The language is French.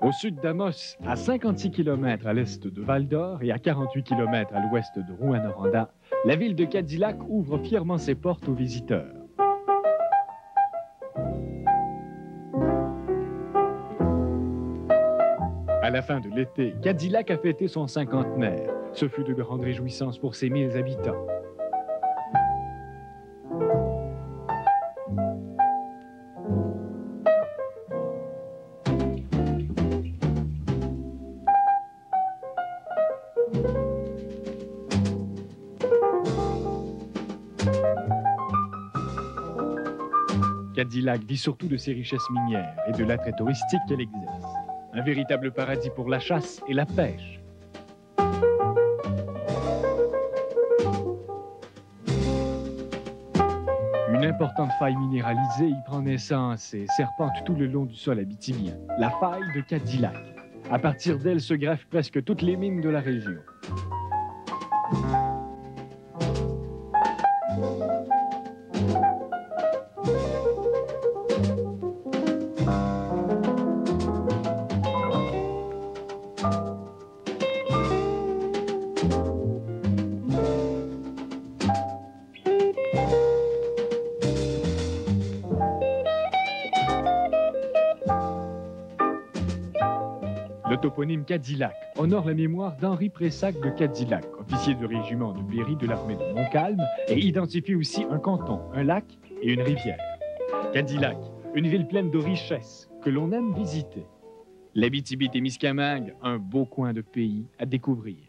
Au sud d'Amos, à 56 km à l'est de Val d'Or et à 48 km à l'ouest de Rouen-Noranda, la ville de Cadillac ouvre fièrement ses portes aux visiteurs. À la fin de l'été, Cadillac a fêté son cinquantenaire. Ce fut de grandes réjouissances pour ses 1000 habitants. Cadillac vit surtout de ses richesses minières et de l'attrait touristique qu'elle exerce. Un véritable paradis pour la chasse et la pêche. Une importante faille minéralisée y prend naissance et serpente tout le long du sol abitivien, la faille de Cadillac. À partir d'elle se greffent presque toutes les mines de la région. Le toponyme Cadillac honore la mémoire d'Henri Pressac de Cadillac, officier de régiment de Berry de l'armée de Montcalm, et identifie aussi un canton, un lac et une rivière. Cadillac, une ville pleine de richesses que l'on aime visiter. L'Abitibi-Témiscamingue, un beau coin de pays à découvrir.